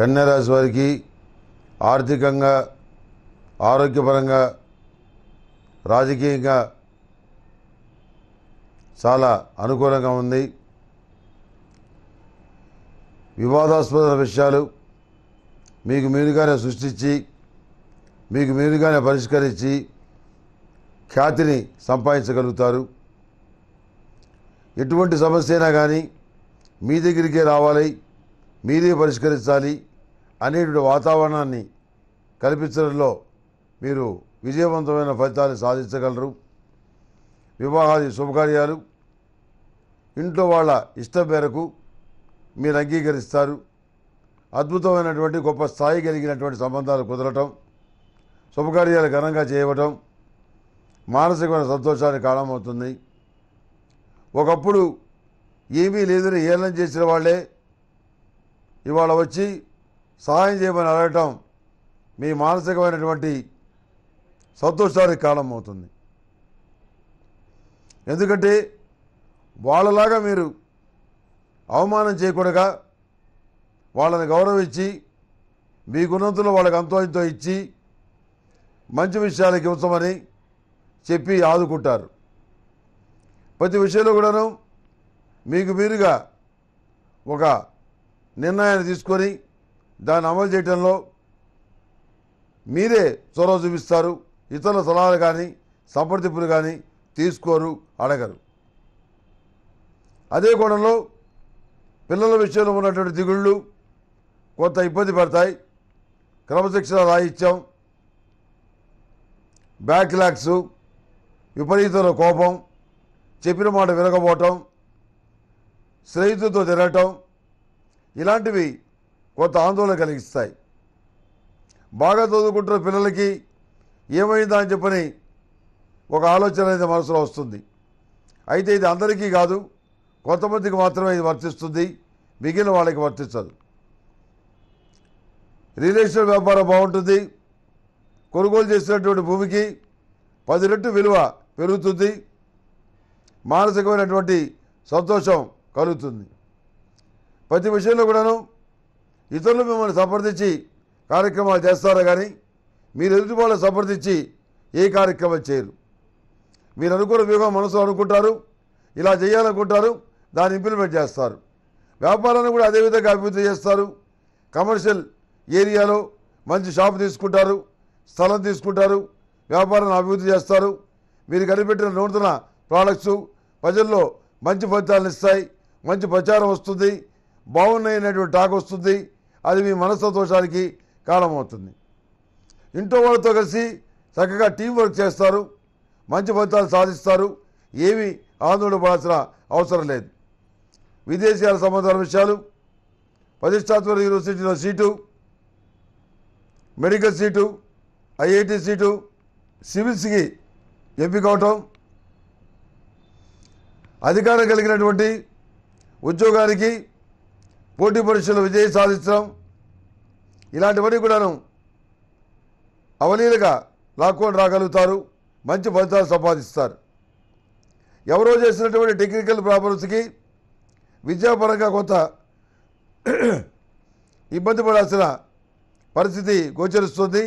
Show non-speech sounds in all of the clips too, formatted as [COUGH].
కన్యారాశి వారికి ఆర్థికంగా ఆరోగ్యపరంగా రాజకీయంగా చాలా అనుకూలంగా ఉంది. వివాదాస్పద విషయాలు మీకు మీరుగానే సృష్టించి మీకు మీరుగానే పరిష్కరించి ఖ్యాతిని సంపాదించగలుగుతారు. ఎటువంటి సమస్య అయినా కానీ మీ దగ్గరికే రావాలి. మీరే పరిష్కరించాలి. అనేటువంటి వాతావరణాన్ని కల్పించడంలో మీరు విజయవంతమైన ఫలితాన్ని సాధించగలరు. వివాహాది శుభకార్యాలు ఇంట్లో వాళ్ళ ఇష్టం మేరకు మీరు అంగీకరిస్తారు. అద్భుతమైనటువంటి గొప్ప స్థాయి కలిగినటువంటి సంబంధాలు కుదరటం శుభకార్యాలు ఘనంగా చేయవటం మానసికమైన సంతోషానికి కారణమవుతుంది. ఒకప్పుడు ఏమీ లేదని ఏలం చేసిన వాళ్ళే ఇవాళ వచ్చి సహాయం చేయమని అడగటం మీ మానసికమైనటువంటి సంతోషానికి కారణమవుతుంది. ఎందుకంటే వాళ్ళలాగా మీరు అవమానం చేయకూడగా వాళ్ళని గౌరవించి మీ గుణంతులు వాళ్ళకి అంతో ఇంతో ఇచ్చి మంచి విషయాలకి ఇవ్వమని చెప్పి ఆదుకుంటారు. ప్రతి విషయంలో కూడాను మీకు మీరుగా ఒక నిర్ణయాన్ని తీసుకొని దాన్ని అమలు చేయడంలో మీరే చొరవ చూపిస్తారు. ఇతరుల సలహాలు కానీ సంప్రదింపులు కానీ తీసుకోరు అడగరు. అదే కోణంలో పిల్లల విషయంలో ఉన్నటువంటి దిగుళ్ళు కొంత ఇబ్బంది పడతాయి. క్రమశిక్షణ రాయిత్యం బ్యాక్లాగ్స్ విపరీతమైన కోపం చెప్పిన మాట వినకపోవటం స్నేహితులతో తిరగటం ఇలాంటివి కొంత ఆందోళన కలిగిస్తాయి. బాగా చదువుకుంటున్న పిల్లలకి ఏమైందా అని చెప్పని ఒక ఆలోచన అనేది మనసులో వస్తుంది. అయితే ఇది అందరికీ కాదు కొంతమందికి మాత్రమే ఇది వర్తిస్తుంది మిగిలిన వాళ్ళకి వర్తించదు. రిలేషన్ వ్యాపారం బాగుంటుంది కొనుగోలు చేసినటువంటి భూమికి పది రెట్టు విలువ పెరుగుతుంది మానసికమైనటువంటి సంతోషం కలుగుతుంది. ప్రతి విషయంలో కూడాను ఇతరులు మిమ్మల్ని సంప్రదించి కార్యక్రమాలు చేస్తారా కానీ మీరు ఎదుటి వాళ్ళు సంప్రదించి ఏ కార్యక్రమం చేయరు. మీరు అనుకున్న వ్యూహం మనసులో అనుకుంటారు ఇలా చేయాలనుకుంటారు దాన్ని ఇంప్లిమెంట్ చేస్తారు. వ్యాపారాన్ని కూడా అదేవిధంగా అభివృద్ధి చేస్తారు. కమర్షియల్ ఏరియాలో మంచి షాప్ తీసుకుంటారు స్థలం తీసుకుంటారు వ్యాపారాన్ని అభివృద్ధి చేస్తారు. మీరు కనిపెట్టిన నూతన ప్రోడక్ట్స్ ప్రజల్లో మంచి ఫలితాలను ఇస్తాయి మంచి ప్రచారం వస్తుంది బాగున్నాయి అనేటువంటి టాక్ వస్తుంది. అది మీ మనస్తోషానికి కారణమవుతుంది. ఇంట్లో వాళ్ళతో కలిసి చక్కగా టీం వర్క్ చేస్తారు మంచి ఫలితాలు సాధిస్తారు ఏమీ ఆందోళన పడాల్సిన అవసరం లేదు. విదేశీయాల సంబంధాల విషయాలు ప్రతిష్టాత్మక యూనివర్సిటీలో seat medical seat IIT seat సివిల్స్కి ఎంపిక అవటం అధికారం కలిగినటువంటి ఉద్యోగానికి పోటీ పరీక్షలు విజయం సాధించడం. ఇలాంటివన్నీ కూడాను అవనీలుగా లాక్కొని రాగలుగుతారు. మంచి ఫలితాలు సంపాదిస్తారు. ఎవరో చేసినటువంటి టెక్నికల్ ప్రాబ్లమ్స్కి విద్యాపరంగా కొంత [CLEARS THROAT] ఇబ్బంది పడాల్సిన పరిస్థితి గోచరిస్తుంది.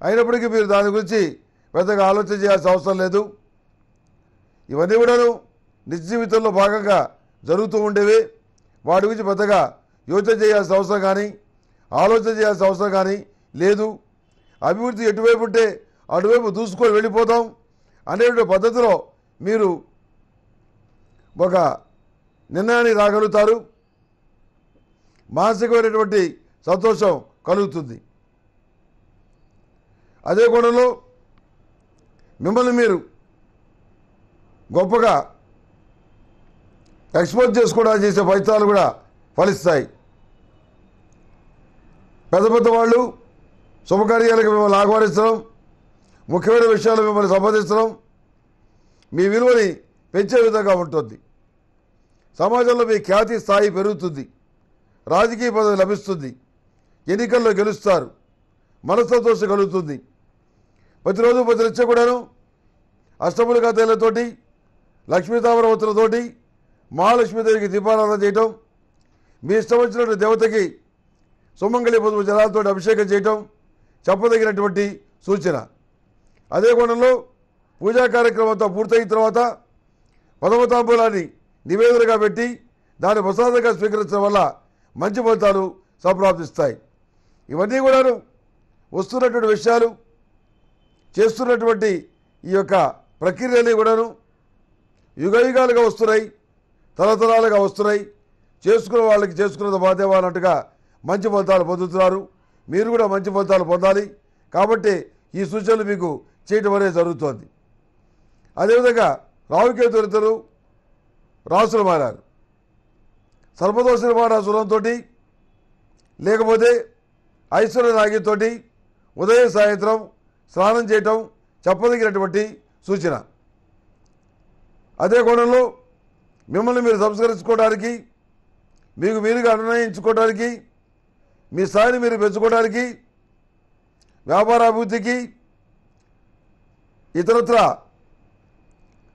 అయినప్పటికీ మీరు దాని గురించి పెద్దగా ఆలోచన చేయాల్సిన అవసరం లేదు. ఇవన్నీ కూడాను నిజ జీవితంలో భాగంగా జరుగుతూ ఉండేవి. వాటి గురించి పెద్దగా యోచన చేయాల్సిన అవసరం కానీ ఆలోచన చేయాల్సిన అవసరం కానీ లేదు. అభివృద్ధి ఎటువైపు ఉంటే అటువైపు దూసుకొని వెళ్ళిపోతాం అనేటువంటి పద్ధతిలో మీరు ఒక నిర్ణయానికి రాగలుగుతారు. మానసికమైనటువంటి సంతోషం కలుగుతుంది. అదే కోణంలో మిమ్మల్ని మీరు గొప్పగా ఎక్స్పోజ్ చేసుకోవడానికి చేసే ప్రయత్నాలు కూడా ఫలిస్తాయి. పెద్ద పెద్ద వాళ్ళు శుభకార్యాలకు మిమ్మల్ని ఆహ్వానించడం ముఖ్యమైన విషయాలు మిమ్మల్ని సంపాదించడం మీ విలువని పెంచే విధంగా ఉంటుంది. సమాజంలో మీ ఖ్యాతి స్థాయి పెరుగుతుంది. రాజకీయ పదవి లభిస్తుంది. ఎన్నికల్లో గెలుస్తారు. మనస్సంతోషం కలుగుతుంది. ప్రతిరోజు ప్రతినిత్య కూడాను అష్టములు కథలతోటి లక్ష్మీతామరవతులతోటి మహాలక్ష్మీదేవికి దీపారాధన చేయటం మీ ఇష్టం వచ్చినటువంటి దేవతకి సుమంగళి పదువు జలాలతో అభిషేకం చేయటం చెప్పదగినటువంటి సూచన. అదే కోణంలో పూజా కార్యక్రమంతో పూర్తయిన తర్వాత పదవ తాంబూలాన్ని నివేదనగా పెట్టి దాన్ని ప్రసాదంగా స్వీకరించడం వల్ల మంచి ఫలితాలు సంప్రాప్తిస్తాయి. ఇవన్నీ కూడాను వస్తున్నటువంటి విషయాలు చేస్తున్నటువంటి ఈ యొక్క ప్రక్రియలన్నీ కూడాను యుగయుగాలుగా వస్తున్నాయి. తరతరాలుగా వస్తున్నాయి. చేసుకున్న వాళ్ళకి చేసుకున్నది బాధేవాలన్నట్టుగా మంచి ఫలితాలు పొందుతున్నారు. మీరు కూడా మంచి ఫలితాలు పొందాలి. కాబట్టి ఈ సూచనలు మీకు చేయటం అనేది జరుగుతోంది. అదేవిధంగా రావుకేతురిద్దరు రాసులు మారారు. సర్పదోష నిర్మాణ సురంతో లేకపోతే ఐశ్వర్య నాగితో ఉదయం సాయంత్రం స్నానం చేయటం చెప్పదగినటువంటి సూచన. అదే కోణంలో మిమ్మల్ని మీరు సంస్కరించుకోవడానికి మీకు మీరుగా నిర్ణయించుకోవడానికి మీ స్థాయిని మీరు పెంచుకోవడానికి వ్యాపార అభివృద్ధికి ఇతరత్ర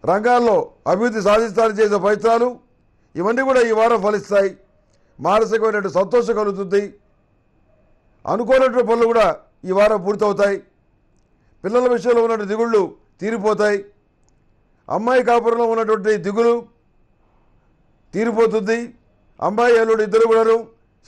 రంగాల్లో అభివృద్ధి సాధిస్తారని చేసే ప్రయత్నాలు ఇవన్నీ కూడా ఈ వారం ఫలిస్తాయి. మానసికమైనటువంటి సంతోషం కలుగుతుంది. అనుకోనటువంటి పనులు కూడా ఈ వారం పూర్తవుతాయి. పిల్లల విషయంలో ఉన్నటువంటి దిగుళ్ళు తీరిపోతాయి. అమ్మాయి కాపురంలో ఉన్నటువంటి దిగులు తీరిపోతుంది అమ్మాయి అల్లుడు ఇద్దరు కూడాను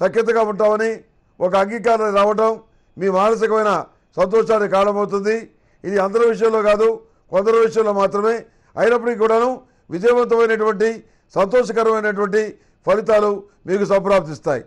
సఖ్యతగా ఉంటామని ఒక అంగీకారం రావటం మీ మానసికమైన సంతోషానికి కారణమవుతుంది. ఇది అందరి విషయంలో కాదు కొందరి విషయంలో మాత్రమే. అయినప్పటికీ కూడాను విజయవంతమైనటువంటి సంతోషకరమైనటువంటి ఫలితాలు మీకు సంప్రాప్తిస్తాయి.